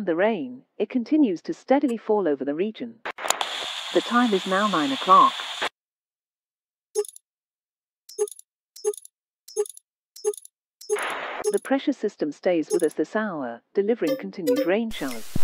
and the rain, it continues to steadily fall over the region. The time is now 9 o'clock. The pressure system stays with us this hour, delivering continued rain showers.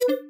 Thank you